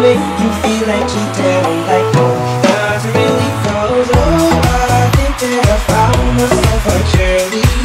make you feel like cheating I'm like, oh, that's really frozen. I think that I found myself a cheerleader